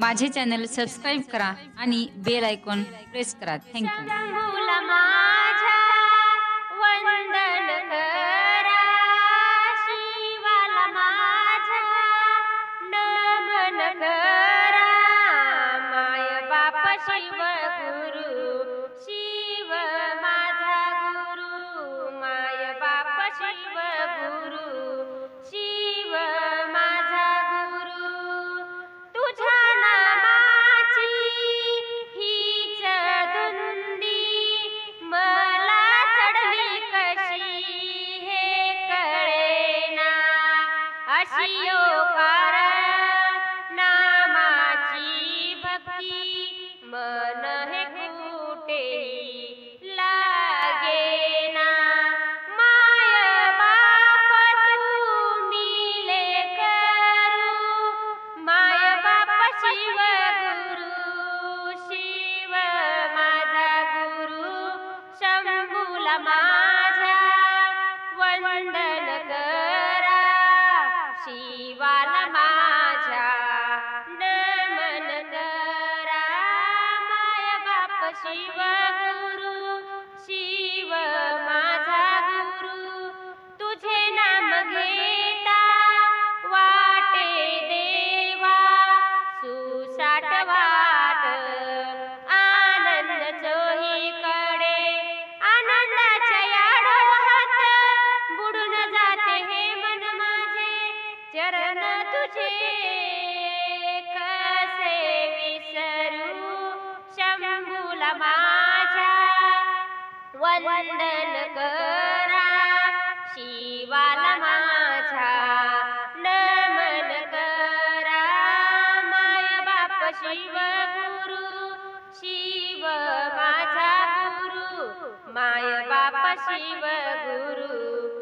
माझे channel subscribe करा आणि बेल आयकॉन प्रेस करा. थँक्यू शिव गुरु अशी योकार नामाची भक्ती. मन हे कुठे लागेना? माय बाप तुम्ही लेकरू. माय बाप शिव गुरु शिव माझा गुरु. शंभूला माझ्या शिव गुरु शिव माझा गुरु तुझे नाम घेता वाटे देवा सुसाट वाट आनंद चोहीकडे आनंदाच्या याडोहात बुडून जाते हे मन माझे चरण तुझे तुला माझ्या वंदन करा. शिवाला माझा नमन करा. माय बाप शिव गुरु शिव माझा गुरु. माय बाप शिव गुरु.